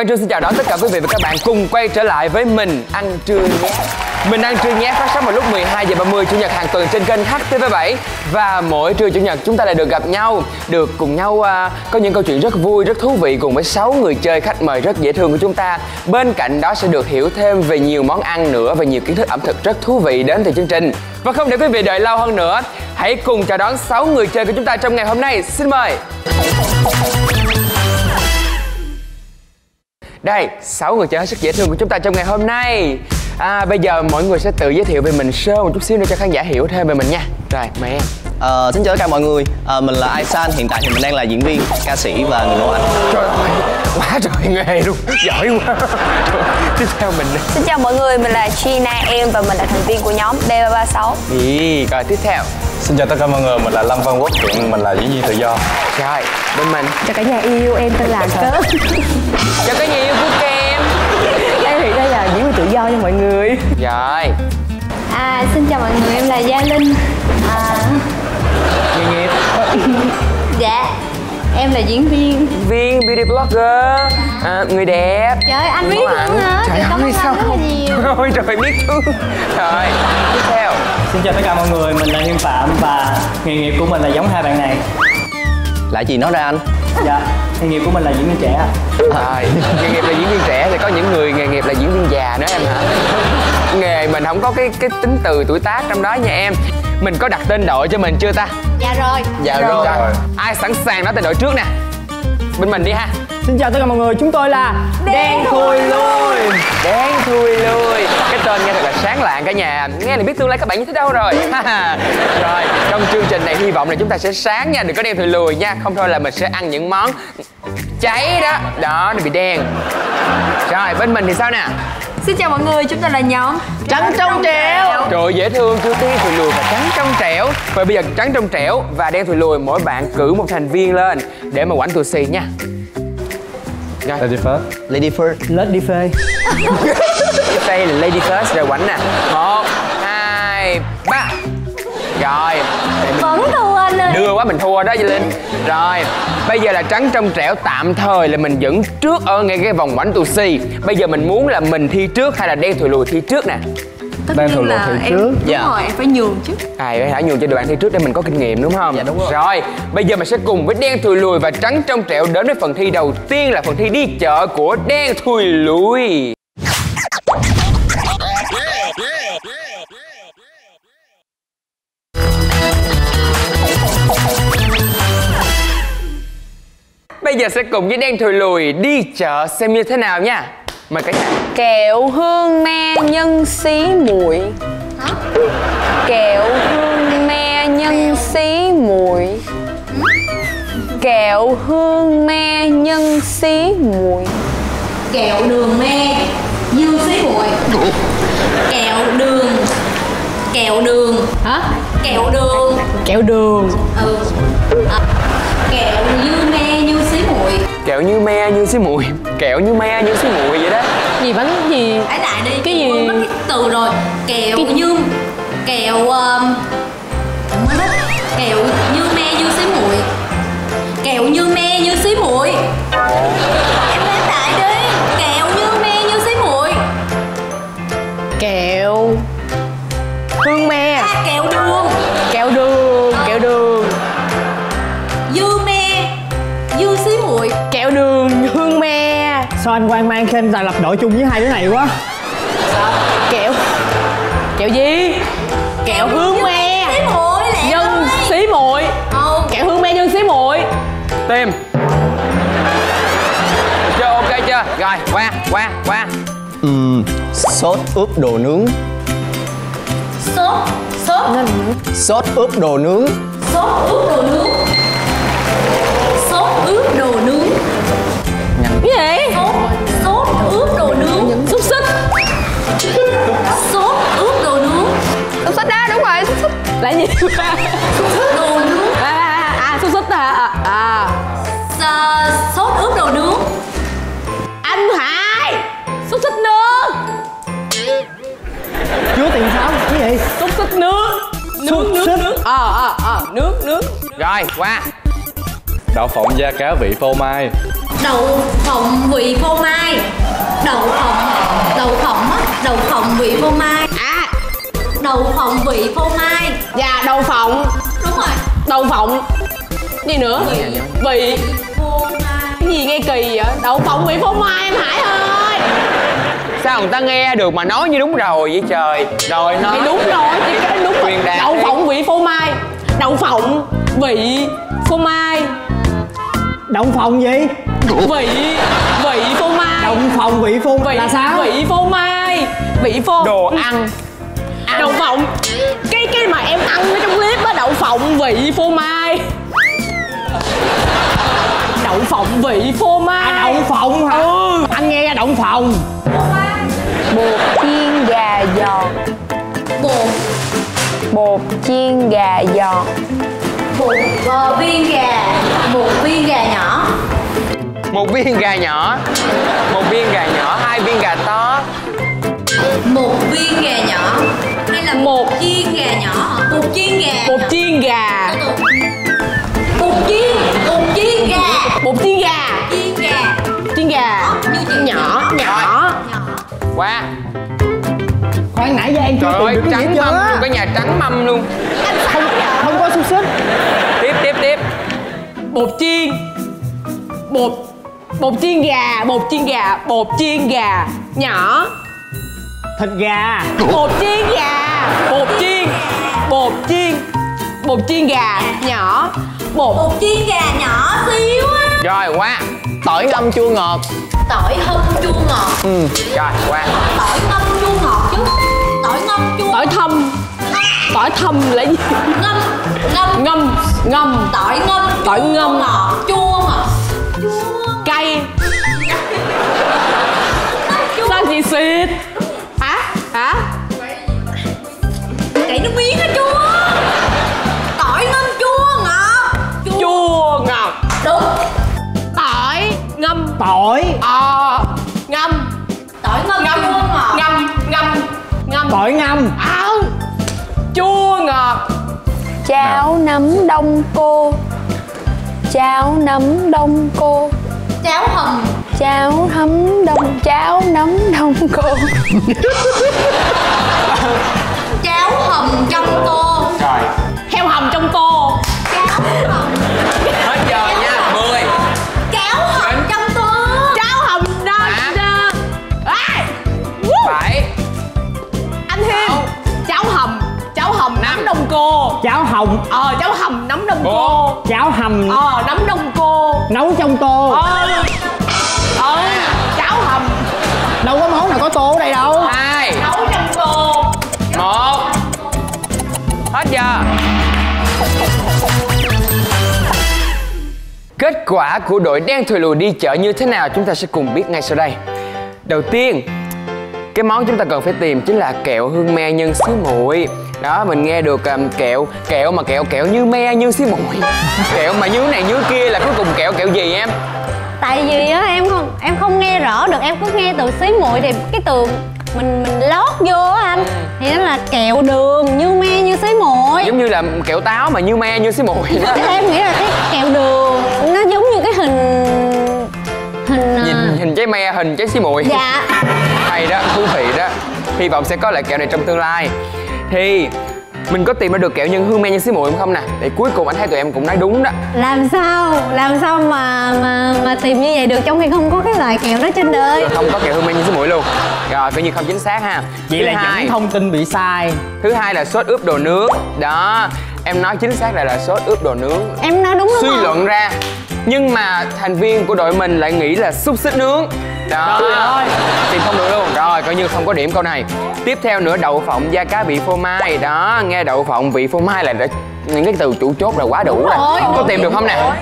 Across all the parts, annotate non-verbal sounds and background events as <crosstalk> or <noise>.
Quang Trương xin chào đón tất cả quý vị và các bạn cùng quay trở lại với mình ăn trưa nhé. Mình ăn trưa nhé phát sóng vào lúc 12 giờ 30 chủ nhật hàng tuần trên kênh HTV7 và mỗi trưa chủ nhật chúng ta lại được gặp nhau, được cùng nhau uh, có những câu chuyện rất vui, rất thú vị cùng với 6 người chơi khách mời rất dễ thương của chúng ta. Bên cạnh đó sẽ được hiểu thêm về nhiều món ăn nữa và nhiều kiến thức ẩm thực rất thú vị đến từ chương trình. Và không để quý vị đợi lâu hơn nữa, hãy cùng chào đón 6 người chơi của chúng ta trong ngày hôm nay. Xin mời. Đây, 6 người chơi hết sức dễ thương của chúng ta trong ngày hôm nay. À, Bây giờ mọi người sẽ tự giới thiệu về mình sơ một chút xíu để cho khán giả hiểu thêm về mình nha. Rồi, mời em. Ờ, xin chào tất cả mọi người, ờ, mình là Aisan, hiện tại thì mình đang là diễn viên, ca sĩ và người nấu ăn Trời ơi, quá trời nghề luôn, giỏi quá. Tiếp theo mình đây Xin chào mọi người, mình là Gina Em và mình là thành viên của nhóm D336 Ý, rồi tiếp theo Xin chào tất cả mọi người, mình là Lâm Văn Quốc, hiện mình là diễn viên tự do. Rồi, bên mình. Chào cả nhà yêu, em tên là Cớ Cho cái nhiều của kem. Em thì đây là diễn viên tự do nha mọi người. Rồi, À, xin chào mọi người, em là Gia Linh. À, em là diễn viên Viên beauty blogger à, Người đẹp Trời ơi, anh biết luôn hả? Trời ơi, sao anh rất là nhiều. <laughs> Ôi trời, biết chứ Rồi, tiếp theo Xin chào tất cả mọi người, mình là Hiên Phạm và nghề nghiệp của mình là giống hai bạn này. Lại gì nói ra anh? Dạ, nghề nghiệp của mình là diễn viên trẻ. Rồi, nghề nghiệp là diễn viên trẻ thì có những người nghề nghiệp là diễn viên già nữa em hả? Nghề mình không có cái cái tính từ tuổi tác trong đó nha em. Mình có đặt tên đội cho mình chưa ta? Dạ rồi. Dạ rồi. Ai sẵn sàng nói tên đội trước nè? Bên mình đi ha. Xin chào tất cả mọi người, chúng tôi là Đen Thui Lui. Đen thui lui Cái tên nghe thật là sáng lạng cả nhà. Nghe là biết tương lai các bạn như thế đâu rồi. <laughs> Rồi, trong chương trình này hy vọng là chúng ta sẽ sáng nha. Đừng có đen thui lùi nha. Không thôi là mình sẽ ăn những món cháy đó. Đó, nó bị đen. Rồi, bên mình thì sao nè Xin chào mọi người, chúng ta là nhóm trắng trong trẻo. Trời ơi, dễ thương chưa đen thùi lùi và trắng trong trẻo. Và bây giờ trắng trong trẻo và đen thùi lùi mỗi bạn cử một thành viên lên để mà quánh tù xì nha. Rồi. Lady first. Lady first. Đi phê. đây là lady first rồi quánh nè. Một hai ba. Rồi đưa quá mình thua đó Duy Linh Rồi Bây giờ là trắng trong trẻo tạm thời là mình dẫn trước ở ngay cái vòng quánh tù xì Bây giờ mình muốn là mình thi trước hay là đen thùi lùi thi trước nè Tất Đang nhiên là em trước. Đúng Dạ. rồi, em phải nhường chứ À, hãy nhường cho đội bạn thi trước để mình có kinh nghiệm đúng không? Dạ, đúng rồi. Rồi, bây giờ mình sẽ cùng với đen thùi lùi và trắng trong trẻo đến với phần thi đầu tiên là phần thi đi chợ của đen thùi lùi. Bây giờ sẽ cùng với đen thùi lùi đi chợ xem như thế nào nha. Mời cả nhà. Kẹo hương me nhân xí muội. Kẹo hương me nhân xí muội. Kẹo hương me nhân xí muội. Kẹo đường me dương xí muội. Kẹo đường. Kẹo đường. Hả? Kẹo đường. Kẹo đường. Ừ. À, kẹo dư me Kẹo như me như xí muội, kẹo như me như xí muội vậy đó. Gì bánh gì? Ấy lại đi Cái gì? mất cái từ rồi. Kẹo như kẹo um, kẹo như me như xí muội kẹo như me như xí muội Sao anh Quang mang khen là lập đội chung với hai đứa này quá? Kẹo. Kẹo gì? Kẹo hương me. xí muội lẹ Nhân xí muội. Kẹo hương me nhân xí muội. Tim. Chưa ok chưa? Rồi, qua, qua, qua. Ừm, sốt ướp đồ nướng. sốt sốt. Sốt ướp đồ nướng. sốt ướp đồ nướng đồ nướng À, à, à xúc xích hả à, à. Sa- sốt ướp đồ nướng Anh Hải Xúc xích nướng Chúa tiền sao? Cái gì? Xúc xích nướng Xúc Nướng nướng xích. nướng Ờ ờ ờ nướng nướng Rồi, qua Đậu phộng da cá vị phô mai. đậu phộng vị phô mai Đậu phộng Gì nữa? Vị phô mai Cái gì nghe kỳ vậy? Đậu phộng vị phô mai em Hải ơi. Sao người ta nghe được mà nói như đúng rồi vậy trời? Rồi nói. Thì đúng rồi Chị cái đúng rồi. Đậu phộng vị phô mai. Đậu phộng vị phô mai. Động phòng gì? Vị Vị phô mai. Động phòng vị phun vị là sao? vị phô mai. Vị phô đồ ăn đậu phộng. Cái cái mà em ăn ở trong clip á đậu phộng vị phô mai. Đậu phộng vị phô mai. À, động phòng hả? Ừ. Anh nghe ra động phòng bột chiên gà giòn bột. Bột chiên gà giòn bột ờ, viên gà. Một viên gà nhỏ. Một viên gà nhỏ. Một viên gà nhỏ hai viên gà to. Một viên gà nhỏ là Một. chiên gà nhỏ hả? một chiên gà nhỏ. chiên gà. Bột chiên bột chiên gà. Bột chiên gà. Chiên gà. Chiên gà. Nhỏ nhỏ. nhỏ. Qua. Khoan nãy giờ em chưa trời ơi được cái gì trắng mâm luôn cái nhà trắng mâm luôn. Không không có xúc xích tiếp tiếp tiếp. Bột chiên bột bột chiên gà bột chiên gà bột chiên gà nhỏ. Thịt gà. Bột chiên gà bột chiên. Bột chiên. Bột chiên gà nhỏ. Bột. Bột chiên gà nhỏ xíu á. Rồi qua. Tỏi ngâm chua ngọt. Tỏi hâm chua ngọt. Ừ rồi qua. Tỏi ngâm chua ngọt chứ. Tỏi ngâm chua. Tỏi thâm. Tỏi thâm là gì? Ngâm ngâm. Ngâm ngâm. Tỏi ngâm Tỏi ngâm. ngọt. Chua ngọt. Chua. Cay. Sao chị xịt? Hả? Hả nước miếng á chua. Tỏi ngâm chua ngọt chua. Ngọt đúng. Tỏi ngâm. Tỏi. Ờ ngâm. Tỏi ngâm, ngâm. chua ngọt ngâm ngâm ngâm. Tỏi ngâm. À, chua ngọt cháo nấm đông cô. Cháo nấm đông cô. Cháo hầm. Cháo hấm đông cháo nấm đông cô <laughs> hầm trong tô rồi heo hầm trong tô cháo hầm hết giờ nha mười. Cháo hầm Đến. trong tô cháo bảy anh hầm nấm đông cô. Cháo hồng. Ờ cháo hầm nấm đông cô. Cháo hầm ờ kết quả của đội đen thùi lùi đi chợ như thế nào chúng ta sẽ cùng biết ngay sau đây. Đầu tiên cái món chúng ta cần phải tìm chính là kẹo hương me nhân xí muội đó mình nghe được um, kẹo kẹo mà kẹo kẹo như me như xí muội <laughs> kẹo mà như này như kia là cuối cùng kẹo kẹo gì em? Tại vì á em không em không nghe rõ được em cứ nghe từ xí muội thì cái từ mình mình lót vô á anh. Thì nó là kẹo đường như me như xí muội giống như là kẹo táo mà như me như muội đó Thì em nghĩ là cái kẹo đường nó giống như cái hình hình à, nhìn hình trái me hình trái xí muội dạ. Hay đó thú vị đó. Hy vọng sẽ có lại kẹo này trong tương lai. Thì mình có tìm ra được kẹo nhân hương men nhân xí muội không? Nè. Để cuối cùng anh thấy tụi em cũng nói đúng đó. Làm sao? Làm sao mà mà mà tìm như vậy được? Trong khi không có cái loại kẹo đó trên đời. Không có kẹo hương men nhân xí muội luôn. Rồi coi như không chính xác ha. Vậy thứ là hai. dẫn thông tin bị sai. Thứ hai là sốt ướp đồ nướng. Đó em nói chính xác là là sốt ướp đồ nướng. Em nói đúng đúng suy không luận ra. Nhưng mà thành viên của đội mình lại nghĩ là xúc xích nướng đó. Trời ơi. tìm không được luôn rồi coi như không có điểm câu này. Tiếp theo nữa đậu phộng da cá vị phô mai. Đó nghe đậu phộng vị phô mai là đã những cái từ chủ chốt là quá đủ rồi. Rồi, có tìm được không nè?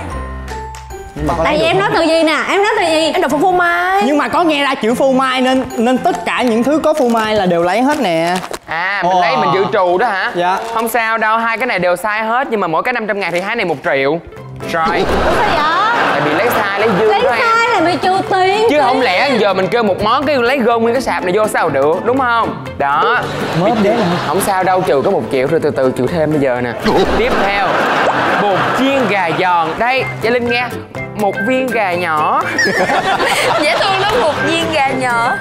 tại vì em nói từ gì nè? Em nói từ gì? Em đậu phộng phô mai. Nhưng mà có nghe ra chữ phô mai nên nên tất cả những thứ có phô mai là đều lấy hết nè. À mình Ồ. lấy mình dự trù đó hả? Dạ. không sao đâu hai cái này đều sai hết nhưng mà mỗi cái 500 ngàn thì hai này một triệu. Rồi. Sao vậy tại vì lấy sai lấy dư lấy đó em. sai là bị trừ tiền chứ không lẽ giờ mình kêu một món cái lấy gom nguyên cái sạp này vô sao được đúng không? Đó. Mới update là không sao đâu trừ có một triệu rồi từ từ trừ thêm bây giờ nè. Tiếp theo. Bột chiên gà giòn. Đây gia linh nghe. Một viên gà nhỏ. <laughs> Dễ thương lắm một viên gà nhỏ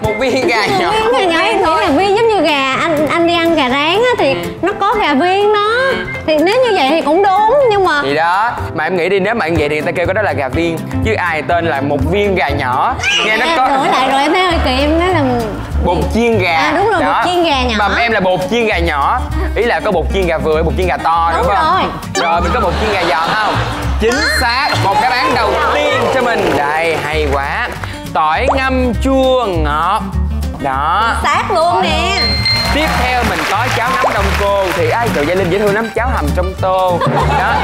một viên gà nhỏ viên gà nhỏ em nghĩ là viên giống như gà anh anh đi ăn gà rán á thì nó có gà viên đó. Thì nếu như vậy thì cũng đúng nhưng mà gì đó mà em nghĩ đi nếu mà em vậy thì người ta kêu cái đó là gà viên chứ ai tên là một viên gà nhỏ. Nghe nó có đổi lại rồi em thấy hơi kỳ em nói là bột chiên gà. À, đúng rồi, bột chiên gà nhỏ. mà em là bột chiên gà nhỏ. Ý là có bột chiên gà vừa bột chiên gà to đúng, Đúng không? rồi. rồi mình có bột chiên gà giòn không? Chính xác một cái bán đầu tiên cho mình. Đây hay quá tỏi ngâm chua ngọt. Đó. Sát luôn nè. Tiếp theo mình có cháo nấm đông cô. Thì ai tự gia linh dễ thương lắm cháo hầm trong tô. Đó.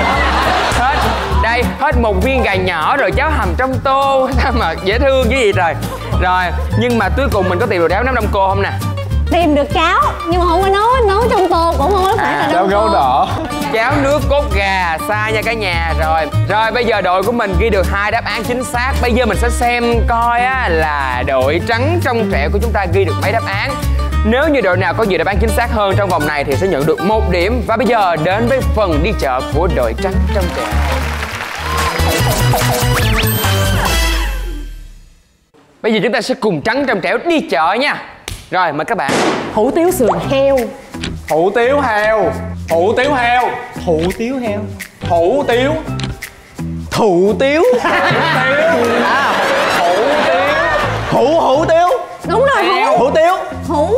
Hết. Đây hết một viên gà nhỏ rồi cháo hầm trong tô. <laughs> Sao mà dễ thương cái gì trời. Rồi nhưng mà cuối cùng mình có tìm được cháo nấm đông cô không nè tìm được cháo nhưng mà không có nấu nấu trong tô cũng không có phải là cháo đông gấu đỏ. Cháo nước cốt gà sai nha cả nhà. Rồi rồi bây giờ đội của mình ghi được hai đáp án chính xác. Bây giờ mình sẽ xem coi á là đội trắng trong trẻ của chúng ta ghi được mấy đáp án. Nếu như đội nào có nhiều đáp án chính xác hơn trong vòng này thì sẽ nhận được một điểm. Và bây giờ đến với phần đi chợ của đội trắng trong trẻ. Bây giờ chúng ta sẽ cùng trắng trong trẻo đi chợ nha rồi mời các bạn. Hủ tiếu sườn heo. Hủ tiếu heo. Hủ tiếu heo. Thủ tiếu heo. Hủ tiếu. Thủ tiếu. À hủ tiếu. Hủ hủ tiếu. Đúng rồi hủ. Hủ tiếu. Hủ.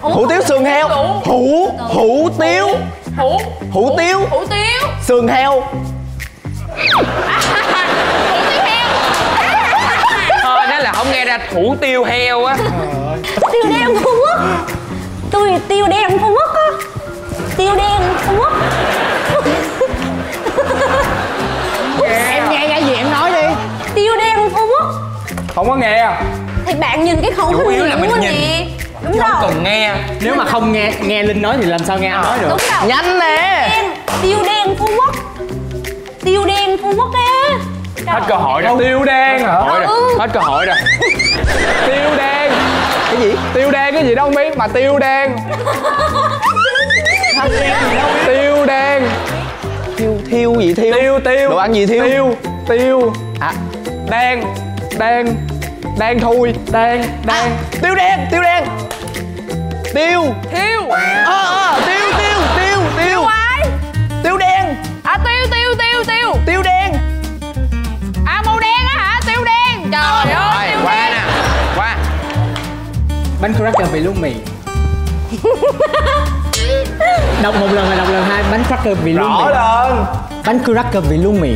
Hủ tiếu sườn heo. Hủ. Hủ tiếu. Hủ. Hủ tiếu. Hủ tiếu. Sườn heo ra thủ tiêu heo á. Tiêu đen phú quốc. Tôi tiêu đen phú quốc á. Tiêu đen phú quốc. Em nghe cái gì em nói đi. Tiêu đen phú quốc. Không có nghe thì bạn nhìn cái khẩu Chủ yếu là mình nhìn. nè. Đúng chứ không cần nghe. Nếu mà không nghe nghe Linh nói thì làm sao nghe anh nói được? Đúng rồi. Nhanh nè. Tiêu đen phú quốc. Tiêu đen phú quốc á. Hết cơ hội rồi. Tiêu đen hả. Ừ. hết cơ hội rồi. Tiêu đen. Cái gì? Tiêu đen cái gì đâu không biết mà tiêu đen. Tiêu đen. Thiêu thiêu gì thiêu? Tiêu tiêu. Đồ ăn gì thiêu? tiêu tiêu. À. Đen đen đen thui. Đen đen. Tiêu đen tiêu đen. Tiêu. Tiêu. Ờ tiêu tiêu tiêu Bánh cracker vị lúa mì. <laughs> Đọc một lần rồi đọc lần hai. Bánh cracker vị lúa rõ mì lên. Bánh cracker vị lúa mì.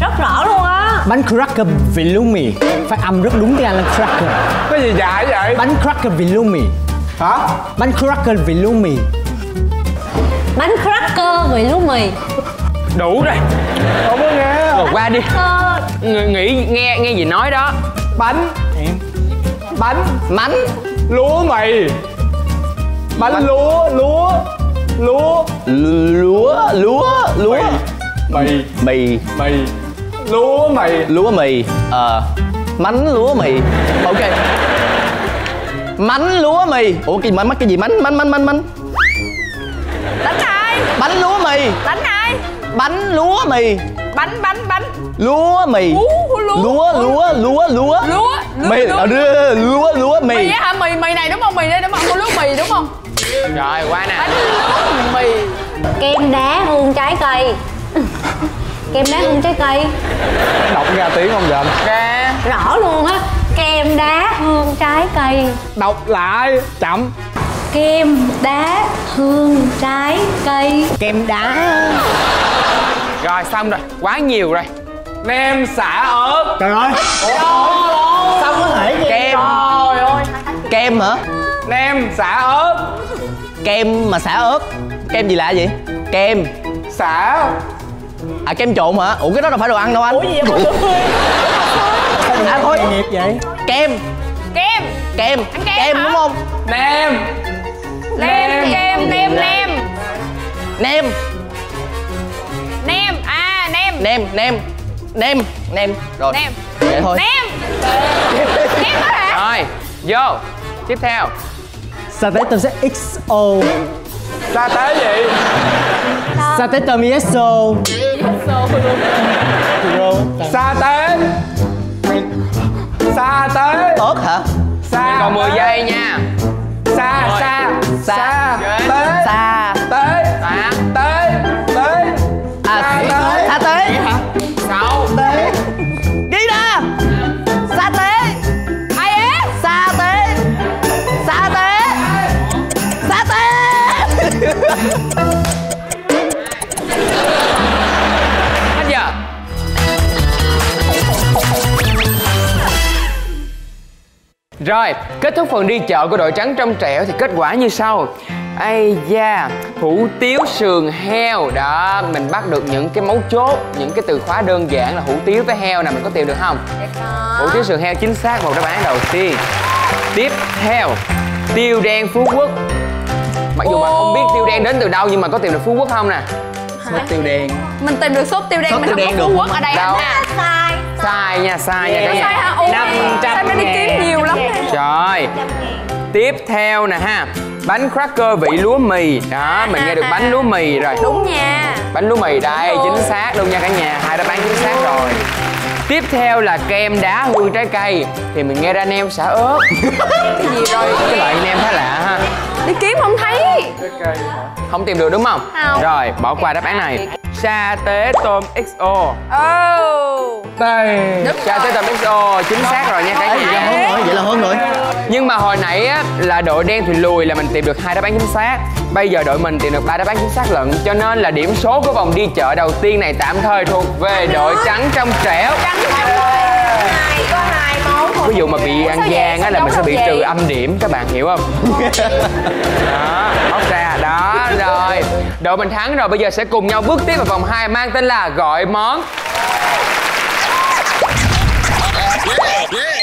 Rất rõ luôn á. Bánh cracker vị lúa mì. Phát âm rất đúng tiếng Anh là cracker. Cái gì dài vậy? Bánh cracker vị lúa mì. Hả? Bánh cracker vị lúa mì. Bánh cracker vị lúa mì. Đủ rồi. Không có nghe. Rồi qua đi. Ng- nghĩ nghe nghe gì nói đó. Bánh. Em bánh. Mánh lúa mì. Bánh, Bánh- lúa lúa lúa. Lúa lúa lúa. Mì. Mì. Mì. Lúa mì. Lúa mì. Ờ mánh lúa mì. Ok. Mánh lúa mì. Ủa cái mánh mắc cái gì? Mánh mánh mánh mánh mánh. Đánh ai? Bánh lúa mì. Đánh ai? Bánh lúa mì. Bánh bánh bánh lúa mì. Lúa. lúa lúa lúa lúa. Lúa mì Lúa. Ờ, lúa lúa lúa lúa Mì. Mì hả? Mì mì này đúng không? Mì đây đúng không? Lúa mì đúng không? Rồi qua nè. Bánh lúa mì. Kem đá hương trái cây. Kem đá hương trái cây. Đọc ra tiếng không dầm ra rõ luôn á. Kem đá hương trái cây. Đọc lại. Chậm. Kem đá hương trái cây. Kem đá. Rồi xong rồi. Quá nhiều rồi nem xả ớt. Trời ơi. Sao có thể vậy? Kem. Kem hả? Nem xả ớt. Kem mà xả ớt. Kem gì lạ vậy? Kem. Xả. À kem trộn hả? Ủa cái đó đâu phải đồ ăn đâu anh. Ủa gì vậy? À thôi. Nghiệp vậy? Kem. Kem. Kem. Ăn kem kem đúng không? Nem. Nem. Kem nem. nem. Nem. Nem. À nem. Nem nem nem. Nem. Rồi. Nem. Vậy thôi. Nem. Nem đó hả rồi vô. Tiếp theo. Sao tới tôi sẽ XO sa tế gì Sa tế tôm yeso sa tế sa tế Ớt hả? sa còn 10 giây nha. Sa sa Sa. sa tế Sa tế Sa tế tế Rồi, kết thúc phần đi chợ của đội trắng trong trẻo thì kết quả như sau. Ây da, hủ tiếu sườn heo. Đó, mình bắt được những cái mấu chốt Những cái từ khóa đơn giản là hủ tiếu với heo nè Mình có tìm được không? Dạ hủ tiếu sườn heo chính xác một đáp án đầu tiên. Tiếp theo Tiêu đen Phú Quốc. Mặc dù oh. bạn không biết tiêu đen đến từ đâu Nhưng mà có tìm được Phú Quốc không nè? Sốt tiêu đen. Mình tìm được sốt tiêu đen sốt Mình tiêu không đen có Phú Quốc ở đây đâu. anh ha Sai. Sai nha, sai nha dạ, Sai hả? Ôi, 500 Tiếp theo nè ha Bánh cracker vị lúa mì. Đó, mình nghe được bánh lúa mì rồi. Đúng nha. Bánh lúa mì đây, chính xác luôn nha cả nhà. Hai đáp án chính xác rồi. Tiếp theo là kem đá hương trái cây. Thì mình nghe ra nem xả ớt <laughs> Cái gì rồi? Cái loại nem khá lạ ha. Đi kiếm không thấy. Không tìm được đúng không? Không. Rồi, bỏ qua đáp án này Sa tế tôm XO Oh. Đây. Sa tế tôm XO, chính xác rồi nha cả Vậy là hơn rồi, vậy là hơn rồi. Nhưng mà hồi nãy á, là đội đen thì lùi là mình tìm được hai đáp án chính xác. Bây giờ đội mình tìm được ba đáp án chính xác lận Cho nên là điểm số của vòng đi chợ đầu tiên này tạm thời thuộc về đội trắng trong trẻo. Hai có hai món thôi ví dụ mà bị ăn gian á là mình sẽ bị trừ âm điểm các bạn hiểu không? <laughs> Đó bóc ra. Đó rồi. Đội mình thắng rồi bây giờ sẽ cùng nhau bước tiếp vào vòng 2 mang tên là gọi món. Yeah, yeah.